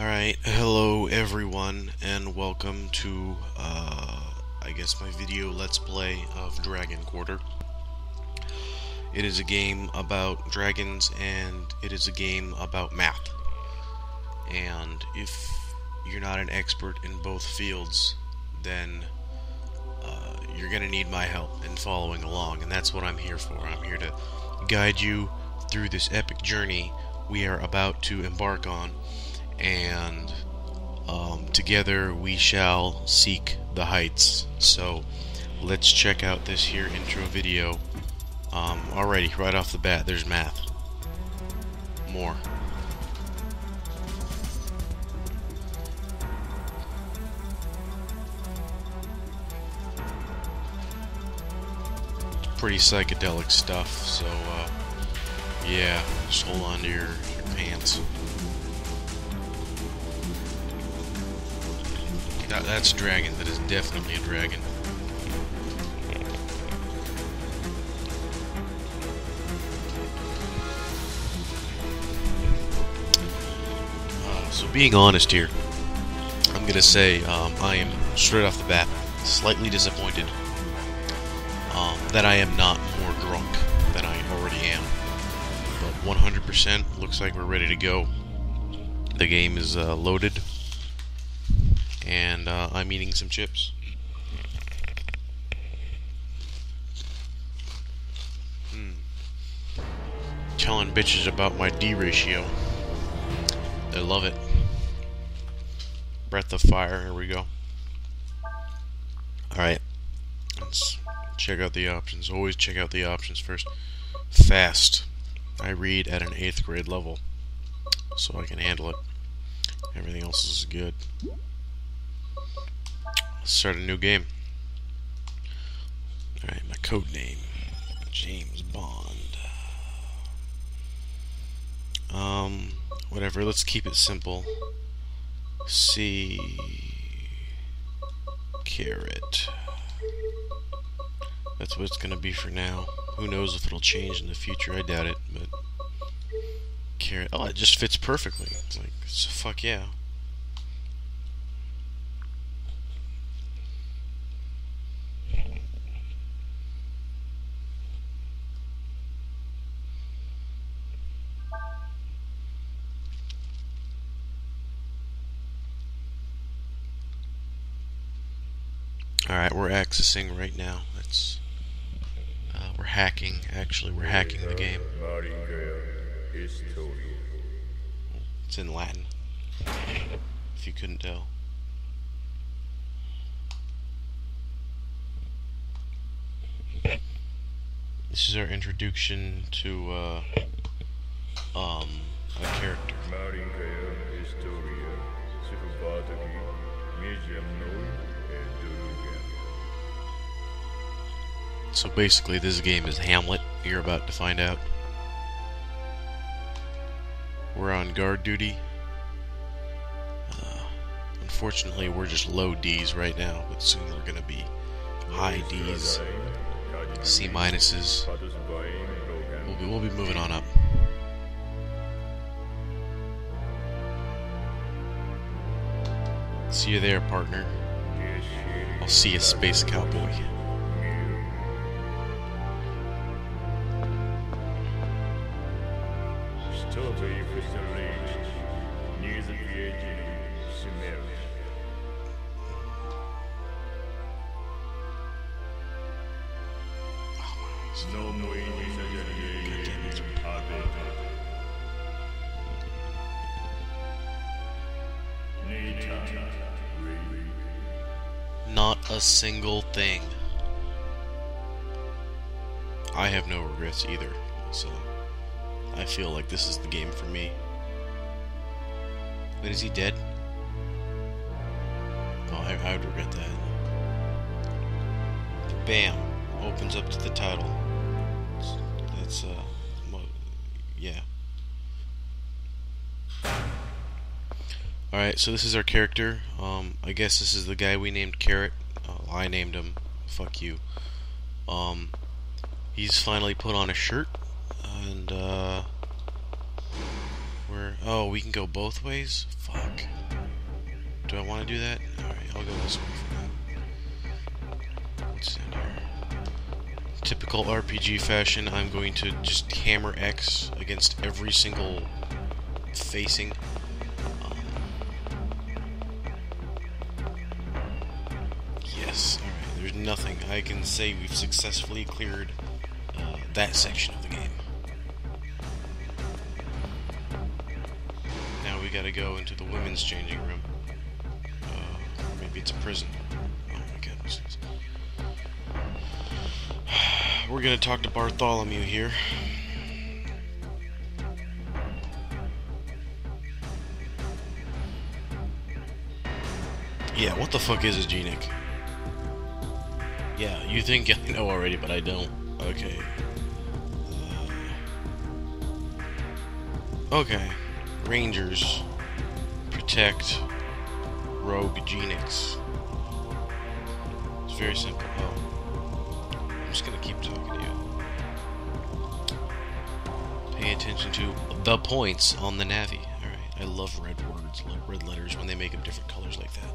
Alright, hello everyone, and welcome to, uh, I guess my video Let's Play of Dragon Quarter. It is a game about dragons, and it is a game about math. And if you're not an expert in both fields, then uh, you're going to need my help in following along, and that's what I'm here for. I'm here to guide you through this epic journey we are about to embark on and um, together we shall seek the heights. So let's check out this here intro video. Um, alrighty, right off the bat, there's math. More. Pretty psychedelic stuff, so uh, yeah, just hold on to your, your pants. That, that's dragon. That is definitely a dragon. Uh, so being honest here, I'm gonna say um, I am straight off the bat slightly disappointed um, that I am not more drunk than I already am. But 100% looks like we're ready to go. The game is uh, loaded and uh, I'm eating some chips. Hmm. Telling bitches about my D ratio. They love it. Breath of fire, here we go. Alright. Let's check out the options. Always check out the options first. Fast. I read at an 8th grade level. So I can handle it. Everything else is good start a new game. Alright, my code name. James Bond. Um, whatever, let's keep it simple. C carrot. That's what it's gonna be for now. Who knows if it'll change in the future, I doubt it, but carrot oh it just fits perfectly. It's like it's fuck yeah. Alright, we're accessing right now. It's uh, we're hacking. Actually, we're hacking the game. It's in Latin. If you couldn't tell. This is our introduction to uh, um, a character. So basically, this game is Hamlet. You're about to find out. We're on guard duty. Uh, unfortunately, we're just low D's right now, but soon we're gonna be high D's, C minuses. We'll be, we'll be moving on up. See you there, partner. I'll see you, space cowboy. Not a single thing. I have no regrets either, so I feel like this is the game for me. Wait, is he dead? Oh, I, I would regret that. Bam! Opens up to the title. Alright, so this is our character. Um, I guess this is the guy we named Carrot. Uh, I named him. Fuck you. Um, he's finally put on a shirt, and, uh, we're Oh, we can go both ways? Fuck. Do I want to do that? Alright, I'll go this way for now. What's in here? Typical RPG fashion, I'm going to just hammer X against every single facing. Nothing. I can say we've successfully cleared uh, that section of the game. Now we gotta go into the women's changing room. Uh, maybe it's a prison. Oh my goodness. We're gonna talk to Bartholomew here. Yeah, what the fuck is a Genic? Yeah, you think I know already, but I don't. Okay. Uh, okay. Rangers. Protect. Rogue Genix. It's very simple. Oh. I'm just gonna keep talking to you. Pay attention to the points on the Navi. Alright, I love red words, red letters when they make them different colors like that.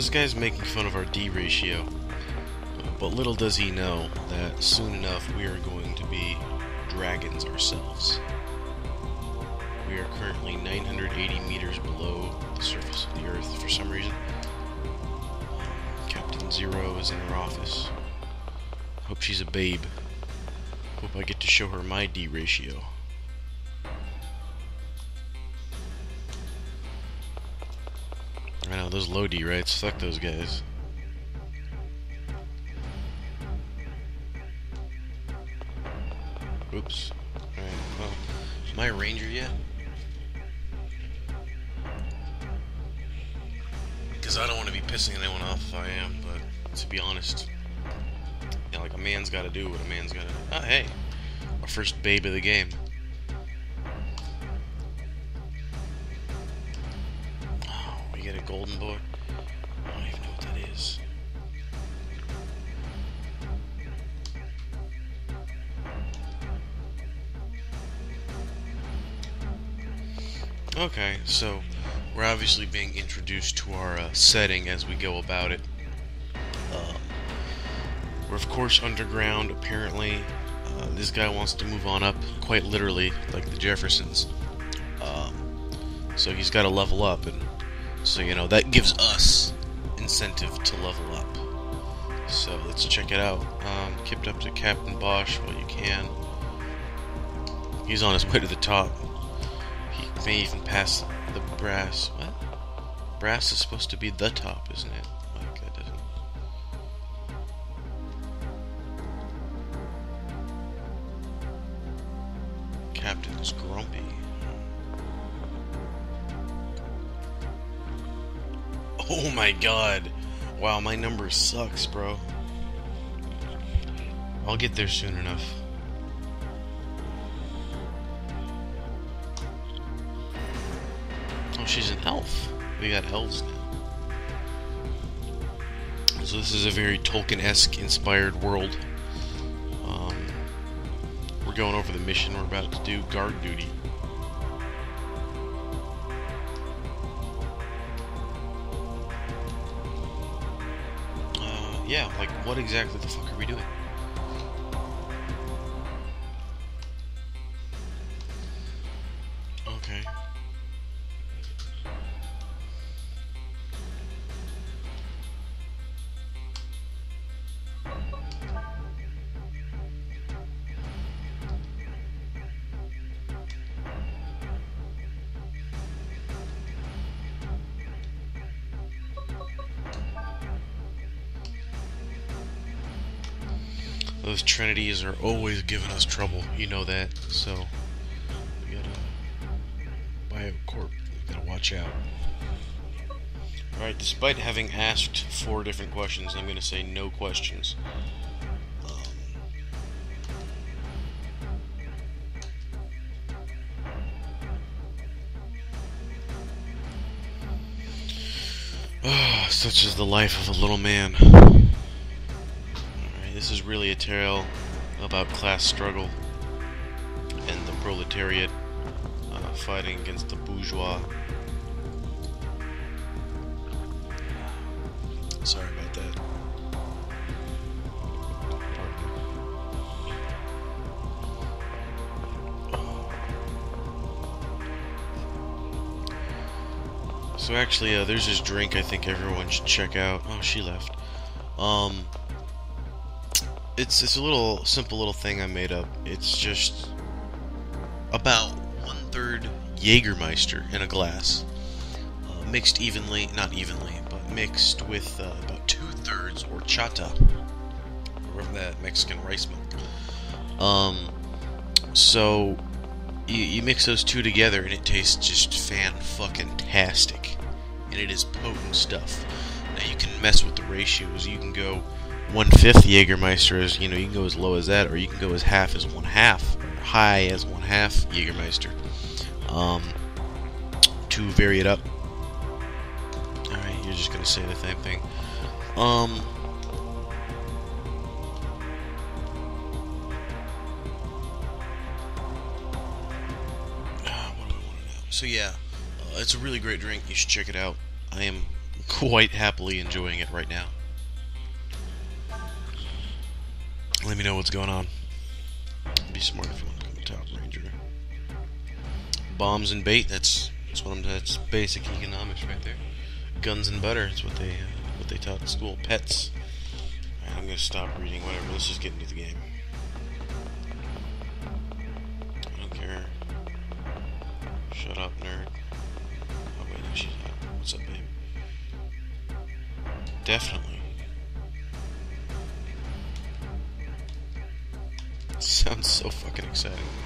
This guy's making fun of our D ratio. But little does he know that soon enough we are going to be dragons ourselves. We are currently 980 meters below the surface of the Earth for some reason. Captain Zeno is in her office. Hope she's a babe. Hope I get to show her my D ratio. Those low D rights, fuck those guys. Oops. Alright, well, am I a ranger yet? Because I don't want to be pissing anyone off if I am, but to be honest, you know, like a man's got to do what a man's got to do. Oh, hey, our first babe of the game. We get a golden boy. I don't even know what that is. Okay, so we're obviously being introduced to our uh, setting as we go about it. Um, we're of course underground. Apparently, uh, this guy wants to move on up, quite literally, like the Jeffersons. Um, so he's got to level up, and so you know that gives us incentive to level up. So let's check it out. Um, up to Captain Bosch while you can. He's on his way to the top. He may even pass the brass. What? Brass is supposed to be the top, isn't it? That doesn't. Captain's grumpy. Oh my god. Wow, my number sucks, bro. I'll get there soon enough. Oh, she's an elf. We got elves now. So this is a very Tolkien-esque inspired world. Um, we're going over the mission we're about to do, guard duty. Yeah, like what exactly the fuck are we doing? Those trinities are always giving us trouble. You know that. So we gotta coyote corp. Gotta watch out. Alright, despite having asked four different questions, I'm gonna say no questions. Ah, such is the life of a little man. This is really a tale about class struggle and the proletariat uh, fighting against the bourgeois. Sorry about that. So actually, uh, there's this drink I think everyone should check out. Oh, she left. Um, it's it's a little simple little thing I made up. It's just about one third Jägermeister in a glass, uh, mixed evenly, not evenly, but mixed with uh, about two thirds horchata, or that Mexican rice milk. Um, so you, you mix those two together and it tastes just fan fucking tastic. And it is potent stuff. Now you can mess with the ratios. You can go one fifth Jägermeister is, you know, you can go as low as that, or you can go as half as one half, or high as one half Jägermeister. Um, to vary it up. Alright, you're just gonna say the same thing. Um So yeah, uh, it's a really great drink. You should check it out. I am quite happily enjoying it right now. Let me know what's going on. Be smart if you want to come to Top Ranger. Bombs and bait. That's that's what I'm. That's basic economics right there. Guns and butter. That's what they uh, what they taught in school. Pets. Right, I'm gonna stop reading. Whatever. Let's just get into the game. Shut up, nerd. Oh, wait, no, she's. What's up, babe? Definitely. Exciting.